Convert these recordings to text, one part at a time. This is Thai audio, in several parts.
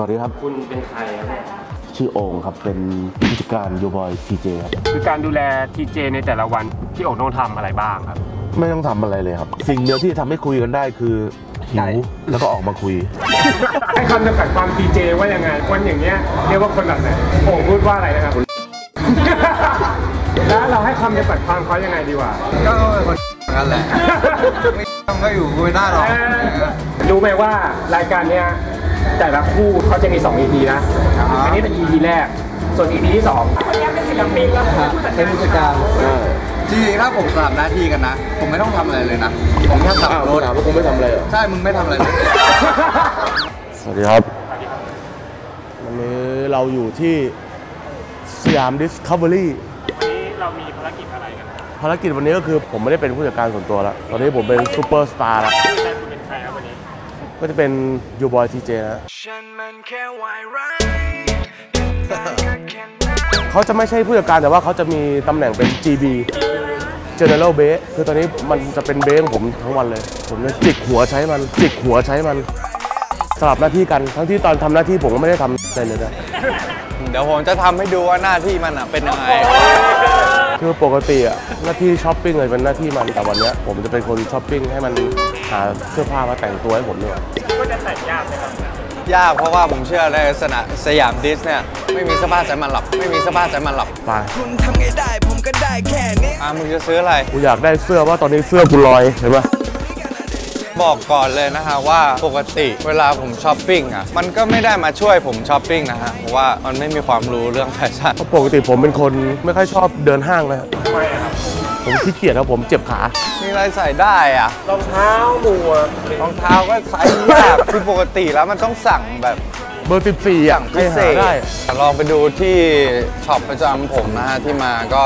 วัสดีครับ คุณเป็นใครครับชื่อโองครับเป็นผู้จัดการยูบอยทีเจครับคือการดูแลทีเจในแต่ละวันที่โอกต้องทำอะไรบ้างครับ ไม่ต้องทำอะไรเลยครับ สิ่งเดียวที่ทำให้คุยกันได้คือหิวแล้วก็ออกมาคุย ให้คำจำกัดความทีเจว่ายังไงคนอย่างเงี้ยเรียกว่าคนแบบไหนโอ่งพูดว่าอะไรนะครับ แล้วเราให้คำจำกัดความเขายังไงดีวะ ก็เป็นคนกันแหละ ไม่ต้องก็อยู่กูไม่ได้หรอก รู้ไหมว่ารายการเนี้ย แต่ละคู่เขาจะมี 2 EP นะ อันนี้เป็น EP แรก ส่วน EP ที่2คนนี้เป็นศิลปินแล้วเป็นผู้จัดการจริงๆถ้าผมสลับหน้าที่กันนะ ผมไม่ต้องทำอะไรเลยนะ ผมแค่ขับรถถามว่าคุณไม่ทำอะไรเหรอ ใช่ มึงไม่ทำอะไรเลย สวัสดีครับ วันนี้เราอยู่ที่สยามดิสคัฟเวอรี่วันนี้เรามีภารกิจอะไรกัน ภารกิจวันนี้ก็คือผมไม่ได้เป็นผู้จัดการส่วนตัวแล้ว ตอนนี้ผมเป็นซูเปอร์สตาร์แล้ว ก็จะเป็นยูบอยทีเจนะฉันมันแค่วายร้ายแต่ก็แค่นั้นเขาจะไม่ใช่ผู้จัดการแต่ว่าเขาจะมีตำแหน่งเป็น GB General b a s คือตอนนี้มันจะเป็นเบสของผมทั้งวันเลย ผมจะจิกหัวใช้มันจิกหัวใช้มันสลับหน้าที่กันทั้งที่ตอนทำหน้าที่ผมก็ไม่ได้ทำอะไรเลยนะเดี๋ยวผมจะทำให้ดูว่าหน้าที่มันอะเป็นยังไงคือปกติอะหน้าที่ช้อปปิ้งเลยเป็นหน้าที่มันแต่วันเนี้ยผมจะเป็นคนช้อปปิ้งให้มัน หาเสื้อผ้ามาแต่งตัวให้ผมด้วยก็จะแต่งยากไหมครับยากเพราะว่าผมเชื่อในสนะสยามดิสเนี่ยไม่มีสภาพใจมันหลับ ไม่มีสภาพใจมันหลับไปคุณทำไงได้ผมก็ได้แค่นี้อะมึงจะซื้ออะไรกูอยากได้เสื้อว่าตอนนี้เสื้อกูลอยเห็นปะบอกก่อนเลยนะฮะว่าปกติเวลาผมช้อปปิ้งอะมันก็ไม่ได้มาช่วยผมช้อปปิ้งนะฮะเพราะว่ามันไม่มีความรู้เรื่องแฟชั่นเพราะปกติผมเป็นคนไม่ค่อยชอบเดินห้างเลยครับไม่ครับ ผมขี้เกียจครับผมเจ็บขา มีอะไรใส่ได้อะรองเท้าหมวกรองเท้าก็ไซส์ยากคือปกติแล้วมันต้องสั่งแบบเบอร์ 14อะไซส์พิเศษหาได้ลองไปดูที่ช็อปประจำผมนะฮะ ที่มาก็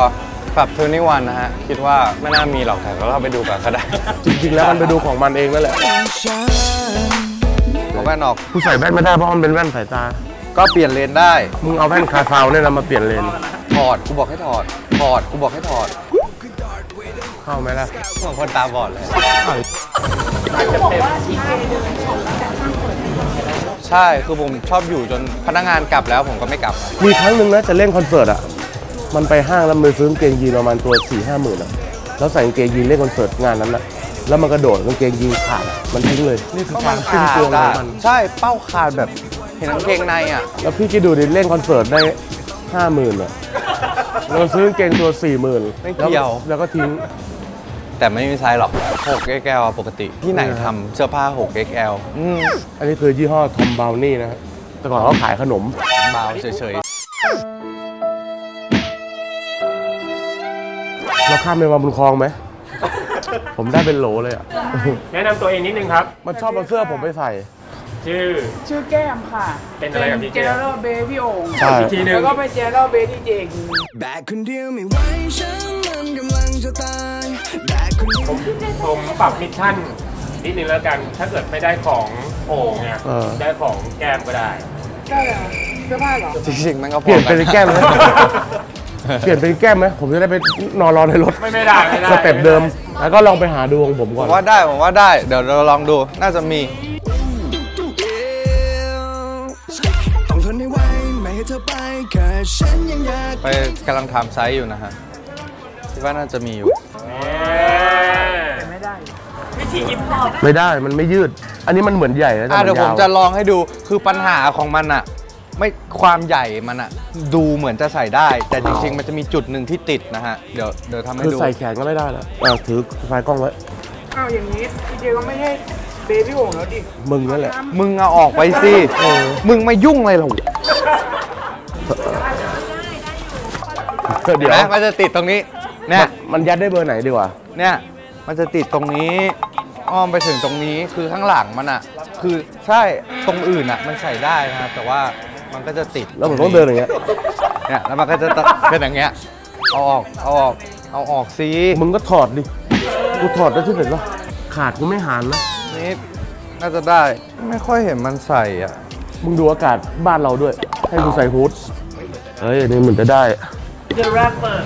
ปรับทูนิวันนะฮะ คิดว่าไม่น่ามีหรอกแต่ก็เข้าไปดูกันก็ได้ จริงๆ แล้วมันไปดูของมันเองนั่นแหละฉันเอาแว่นออกกูใส่แว่นไม่ได้เพราะมันเป็นแว่นสายตา ก็เปลี่ยนเลนได้ มึงเอาแว่นคาซาวเนี่ยนะมาเปลี่ยนเลนถอดกูบอกให้ถอดถอดกูบอกให้ถอด เข้าไหมล่ะเหมือนคนตาบอดเลยใช่คือผมชอบอยู่จนพนักงานกลับแล้วผมก็ไม่กลับ มีครั้งหนึ่งนะจะเล่นคอนเสิร์ตอะมันไปห้างแล้วมันซื้อกางเกงยีนประมาณตัว4ี่ห้าหมื่นอะแล้วใส่กางเกงยีนเล่นคอนเสิร์ตงานนั้นอะแล้วมันกระโดดกางเกงยีนขาดอะมันทิ้งเลยนี่คือก็กามัรนขึ้นขาตัวดขออะงมันใช่เป้าขาดแบบเห็นกางเกงในอะแล้วพี่คิดดูดิเล่นคอนเสิร์ตได้ห้าหมื่นอะเราซื้อกางเกงตัวสี่หมื่นไม่เกี่ยวแล้วก็ทิ้ง แต่ไม่มีไซส์หรอก 6XL อะปกติที่ไหนทำเสื้อผ้า 6XL อืมอันนี้คือยี่ห้อ Thom Brownie นะฮะแต่ก่อนเขาขายขนมเบาเฉยเราข้ามไปมาบุญคลองไหม ผมได้เป็นโหลเลยอะ แนะนำตัวเองนิดนึงครับ มันชอบเอาเสื้อผมไปใส่ ชื่อ ชื่อแก้มค่ะ เป็นอะไรกับพี่เจแก้มเนอเรลเบพี่โอ่งใช่อีกทีหนึ่งแล้วก็เป็นเจเนอเรลเบที่เจงแบกคนเดียวไม่ไหวฉันมันกำลัง จะตายแบกคนเดียวผมผมปรับมิชชั่นนิดนึงแล้วกัน ถ้าเกิดไม่ได้ของโอ่งเนี่ย เออ ได้ของแก้มก็ได้ ได้เลยเสื้อผ้าเหรอๆจริงๆมันก็พเปลี่ยนอเป็นแก้มไหม เปลี่ยนเป็นแก้มไหมผมจะได้ไปนอนรอในรถไม่ไม่ได้ไม่ได้ step เดิม แล้วก็ลองไปหาดูของผมก่อน ผมว่าได้ผมว่าได้ เดี๋ยวเราลองดูน่าจะมีต้องทนให้ไหวไม่ให้เธอไปแค่ฉันยังอยาก ไปกำลังทำไซส์อยู่นะฮะคิด ว่าน่าจะมีอยู่ไม่ได้ไม่ได้มันไม่ยืด อันนี้มันเหมือนใหญ่นะแต่อะมันเดี๋ยวผมยาวจะลองให้ดูคือปัญหาของมันอะไม่ความใหญ่มันอะดูเหมือนจะใส่ได้ แต่จริงๆ มันจะมีจุดหนึ่งที่ติดนะฮะ เดี๋ยวเดี๋ยวทำให้คือดู ใส่แขนก็ไม่ได้แล้วอะถือไฟกล้องไว้อ้าวอย่างนี้พี่เจก็ไม่ใช่เบพี่โอ่งแล้วดิมึงนั่นแหละ มึงเอาออกไปสิมึงไม่ยุ่งเลยหรอเดี๋ยว นะมันจะติดตรงนี้ เนี่ย มันยัดได้เบอร์ไหนดีกว่า เนี่ย มันจะติดตรงนี้ อ้อมไปถึงตรงนี้คือข้างหลังมันอะคือใช่ตรงอื่นอะมันใส่ได้นะครับแต่ว่ามันก็จะติดแล้วผมต้องเดินอย่างเงี้ยเนี่ยแล้วมันก็จะเป็นอย่างเงี้ยเอาออกเอาออกเอาออกสิมึงก็ถอดดิกูถอดได้ที่ไหนวะขาดกูไม่หานนะนี่น่าจะได้ไม่ค่อยเห็นมันใส่อะมึงดูอากาศบ้านเราด้วย ให้กูใส่ฮูดเฮ้ยอันนี่มันจะได้ The Rapper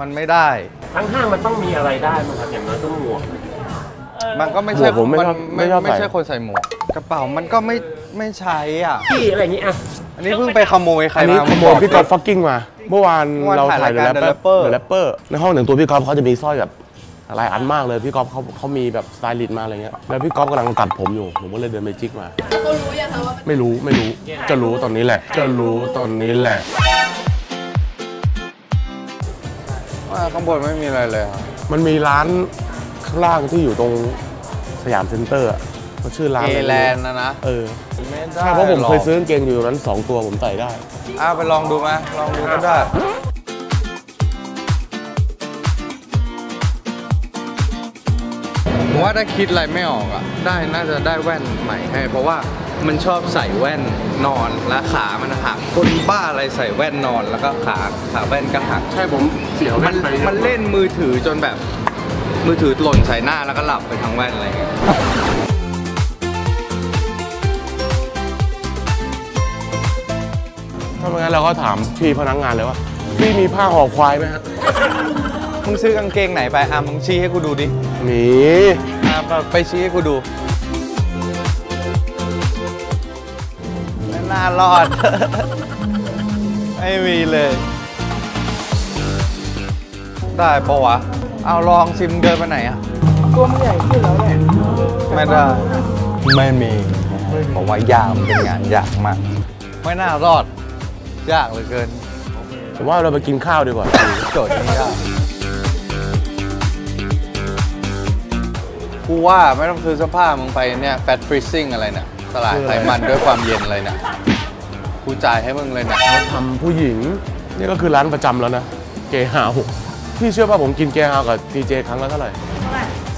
มันไม่ได้ ทั้งห้างมันต้องมีอะไรได้มั้งครับอย่างน้อยต้องหมวก มันก็ไม่ใช่หมวกผมไม่ชอบนไม่ชอบไม่ใส่ใช่คนใส่หมวก กระเป๋ามันก็ไม่ไม่ใช้อะ พี่อะไรอย่างงี้อะอันนี้เพิ่งไปขโมยใครอันนี้มาขโมยพี่กอล์ฟฟักกลิ้งมา เมื่อวานเมื่อวานเราถ่ายถ่ายรายการเด The อะ Rapper แรปเปอร์ในห้องหนึ่งตัวพี่กอล์ฟเขาจะมีสร้อยแบบหลายอันมากเลยพี่กอล์ฟเขาเขามีแบบสไตลิสต์มาอะไรเงี้ยแล้วพี่กอล์ฟกำลังตัดผมอยู่ผมก็เลยเดินไปจิกมาเขารู้ยังคะว่าไม่รู้ไม่รู้จะรู้ตอนนี้แหละ จะรู้ตอนนี้แหละ ว่าข้างบนไม่มีอะไรเลยครับมันมีร้านข้างล่างที่อยู่ตรงสยามเซ็นเตอร์อะเขาชื่อร้านเออะไรแลนด์นะนะเออไม่ได้ใช่เพราะผมหรกเคยซื้อกางเกงอยู่ตรงนั้นสองตัวผมใส่ได้ อะไปลองดูไหมลองดูก็ได้ ผมว่าถ้าคิดอะไรไม่ออกอะได้น่าจะได้แว่นใหม่ให้ เพราะว่า มันชอบใส่แว่นนอนและขามันหักคนบ้าอะไรใส่แว่นนอนแล้วก็ขาขาแว่นก็หักใช่ผมเสียวมันมันเล่นมือถือจนแบบ มือถือหล่นใส่หน้าแล้วก็หลับไปทั้งแว่นอะไรอย่างเงี้ย ถ้าไม่งั้นเราก็ถามพี่พนักงานเลยว่าพี่มีผ้าห่อควายไหมฮะมึงซื้อกางเกงไหนไป อะ มึงชี้ให้กูดูดิ มี อะไปไปชี้ให้กูดูารอด ไม่มีเลย ได้ปะวะ เอาลองซิมเดินไปไหนอะตัวมันใหญ่ขึ้นแล้วแหละไม่ได้ ไม่มีบอกว่ายากมันเป็นงานยากมาก ไม่น่ารอด ยากเหลือเกินผมว่าเราไปกินข้าวดีกว่า โจทย์นี้ยากกูว่าไม่ต้องซื้อเสื้อผ้ามึงไปเนี่ยแฟตฟรีซิ่งอะไรเนี่ยสลายไขมันด้วยความเย็นอะไรเนี่ย กูจ่ายให้มึงเลยเนี่ยทำผู้หญิงนี่ก็คือร้านประจำแล้วนะ เกฮาวพี่เชื่อป่ะผมกินเกฮาวกับทีเจครั้งละเท่าไหร่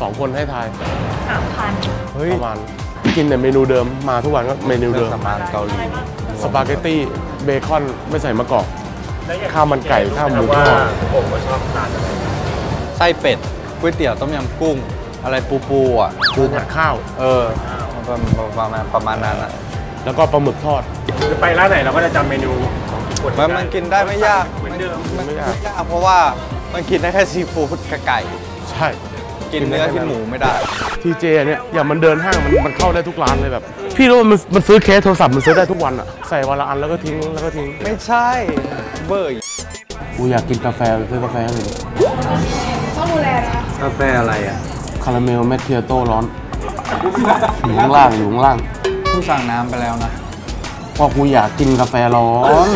สองคนให้ทายเฮ้ยประมาณกินแต่เมนูเดิมมาทุกวันก็เมนูเครื่เดิองมสำอางเกาหลีสปาเกตตี้เบคอนไม่ใส่มะกอกข้าวมันไก่ข้าวหมูทอดผมก็ชอบทานไส้เป็ดก๋วยเตี๋ยวต้มยำกุ้ง อะไรปูปูๆอะปูผัดข้าว เออประประมาณประมาณนั้นอะ แล้วก็ปลาหมึกทอดคือไปร้านไหนเราก็จะจำเมนูของทุกคนมันมันกินได้ไม่ยากเหมือนเดิมมันไม่ยากเพราะว่ามันกินได้แค่ซีฟู้ดกับไก่ ใช่ กินเนื้อกินหมูไม่ได้ ทีเจเนี่ยอย่างมันเดินห้างมันมันเข้าได้ทุกร้านเลยแบบ พี่รู้ว่ามันมันซื้อเคสโทรศัพท์มันซื้อได้ทุกวันอะใส่วันละอันแล้วก็ทิ้งแล้วก็ทิ้ง ไม่ใช่ เบอร์กูอยากกินกาแฟซื้อกาแฟให้เลยกาแฟอะไรอะคาราเมลแมคเคียโต้ร้อนอยู่ข้างล่างอยู่ข้างล่าง กูสั่งน้ำไปแล้วนะเพราะกูอยากกินกาแฟร้อน